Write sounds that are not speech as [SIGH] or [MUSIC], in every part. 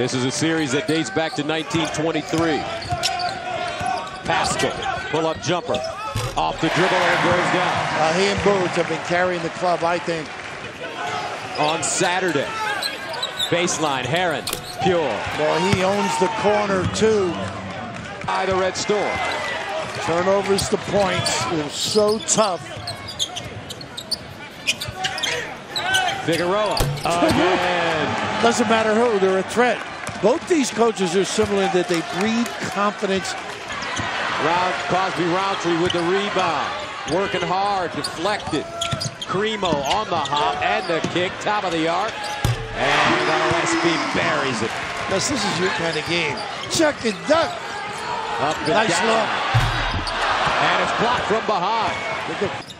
This is a series that dates back to 1923. Paschall, pull-up jumper. Off the dribble and goes down. Uh, he and Booth have been carrying the club, I think. On Saturday, baseline, Heron, pure. Well, he owns the corner, too. By the Red Storm. Turnovers to points. It was so tough. Figueroa [LAUGHS] again. Doesn't matter who, they're a threat. Both these coaches are similar in that they breed confidence. Round, Cosby-Roundtree with the rebound. Working hard, deflected. Cremo on the hop and the kick, top of the arc. And Gillespie buries it. Yes, this is your kind of game. Chuck and duck. Up and Nice down. look. And it's blocked from behind.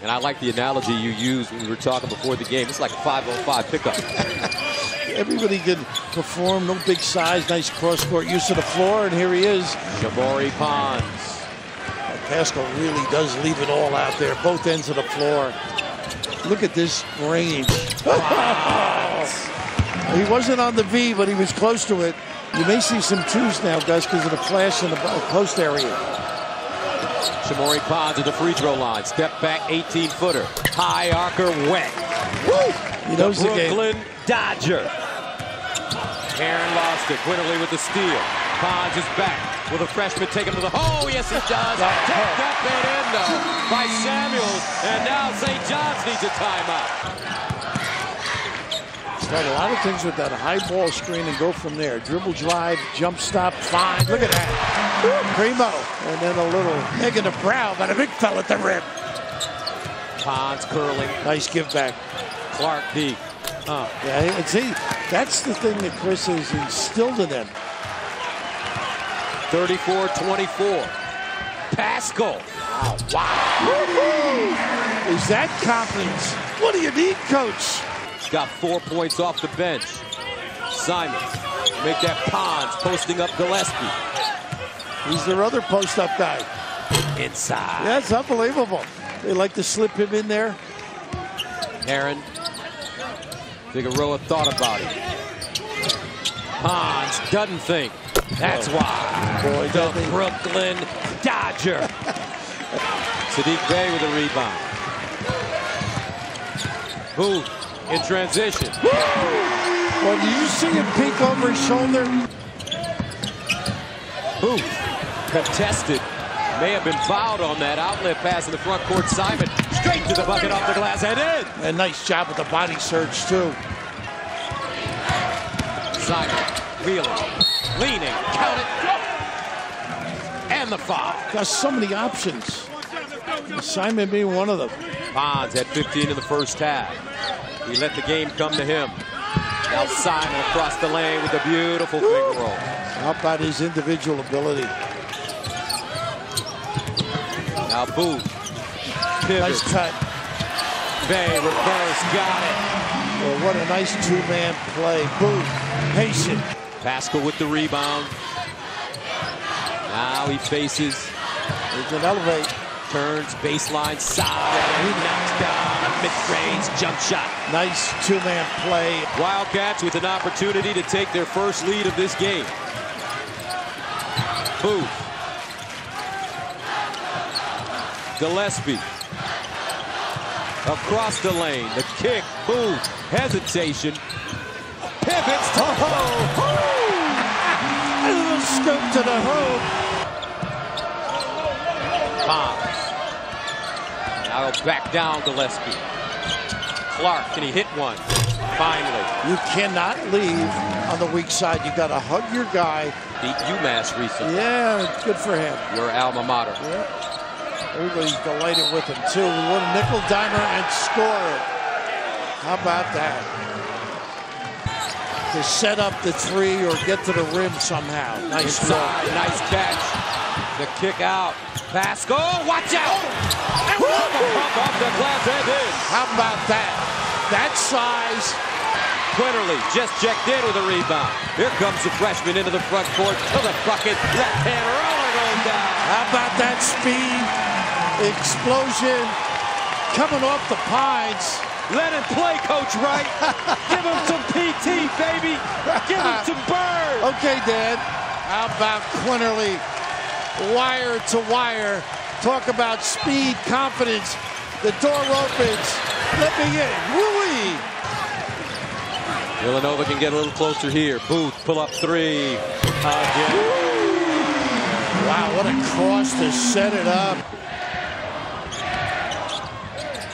And I like the analogy you used when we were talking before the game. It's like a 505 pickup. [LAUGHS] Everybody can perform, no big size, nice cross-court use of the floor, and here he is. Shamorie Ponds. Paschall really does leave it all out there, both ends of the floor. Look at this range. [LAUGHS] he wasn't on the V, but he was close to it. You may see some twos now, guys, because of the flash in the post area. Shamorie Ponds at the free throw line. Step back, 18-footer. High arcer, wet. He knows the, game. Brooklyn Dodger. Heron lost it. Quinerly with the steal. Ponds is back. Will the freshman take him to the... Oh, yes, he does. [LAUGHS] Tipped up and in, though, by Samuels. And now St. John's needs a timeout. Tried a lot of things with that high ball screen and go from there. Dribble drive, jump stop, fine. Look at that. Primo. And then a little egg in the brow, but a big fella at the rim. Ponds curling. Nice give back. Clark deep. Uh, Yeah, and see, that's the thing that Chris has instilled in them. 34-24. Paschall wow Is that confidence? What do you need, coach? Got four points off the bench. Simon, Make that Ponds posting up Gillespie. He's their other post-up guy. Inside. That's unbelievable. They like to slip him in there. Heron. Figueroa thought about it. Hans doesn't think. That's oh. why. Boy, The? Brooklyn Dodger. [LAUGHS] Saddiq Bey with a rebound. Booth in transition. Well, do you see him peek over his shoulder? Booth contested. May have been fouled on that outlet pass in the front court. Simon straight to the bucket off the glass and in. A nice job with the body search, too. Simon wheeling, leaning, count it, and the foul. Got so many options. Simon being one of them. Ponds had 15 in the first half. He let the game come to him. Now Simon across the lane with a beautiful finger roll. How about his individual ability? Now Booth. Nice Pivot. cut. Bey reverse. Got it. Well, what a nice two-man play. Booth, patient. Paschall with the rebound. Now he faces, He can elevate. turns, baseline side. and He knocks down a mid-range jump shot. Nice two-man play. Wildcats with an opportunity to take their first lead of this game. Booth. Gillespie. Across the lane. The kick. Booth. Hesitation. Pivots to A little scoop to the hoop. Ponds. Now back down Gillespie. Clark, can he hit one? Finally. You cannot leave on the weak side. You got to hug your guy. Beat UMass recently. Yeah, good for him. Your alma mater. Everybody's delighted with him too. We want a nickel dimer and score it. How about that? To set up the three or get to the rim somehow. Nice look. nice catch. The kick out. Paschall, watch out! Oh! And pump off the glass and in. How about that? That size. Quinerly just checked in with a rebound. Here comes the freshman into the front court to the bucket. Left hand roller goes oh, down. How about that speed? Explosion. Coming off the pines. Let him play, Coach Wright. [LAUGHS] Give him some PT, baby. Give him some bird. Okay, Dad. How about Quinerly? Wire to wire. Talk about speed, confidence. The door opens. Let me in. Woo-wee. Villanova can get a little closer here. Booth, pull up three. Again. Wow, what a cross to set it up.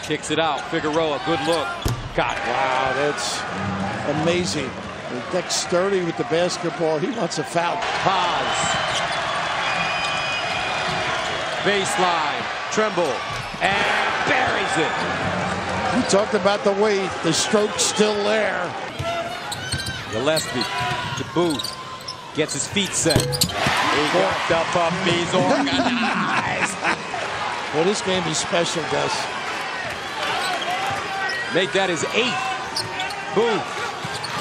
Kicks it out. Figueroa, good look. Got it. Wow, that's amazing. The dexterity with the basketball. He wants a foul. Pause. Baseline. Tremble. And buries it. We talked about the weight. The stroke's still there. Gillespie to Booth. Gets his feet set. He got up up. He's organized. [LAUGHS] Well, this game is special, Gus. Make that his eighth. Booth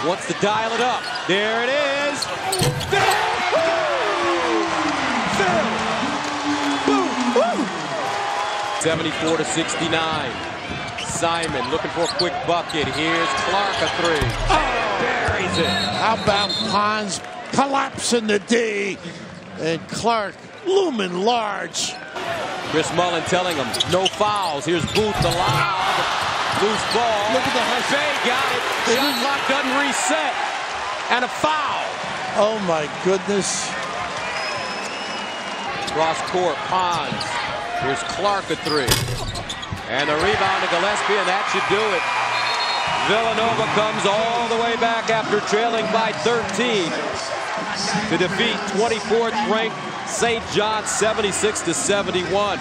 wants to dial it up. There it is. Phil! Phil! Booth! 74 to 69. Simon looking for a quick bucket. Here's Clark a three. Oh, buries it. How about Ponds collapsing the D and Clark looming large. Chris Mullin telling him no fouls. Here's Booth the lob. Loose ball. Look at the. Bey got it. Shot clock doesn't reset. And a foul. Oh my goodness. Cross court, Ponds. Here's Clark at three. And the rebound to Gillespie, and that should do it. Villanova comes all the way back after trailing by 13 to defeat 24th ranked St. John 76 to 71.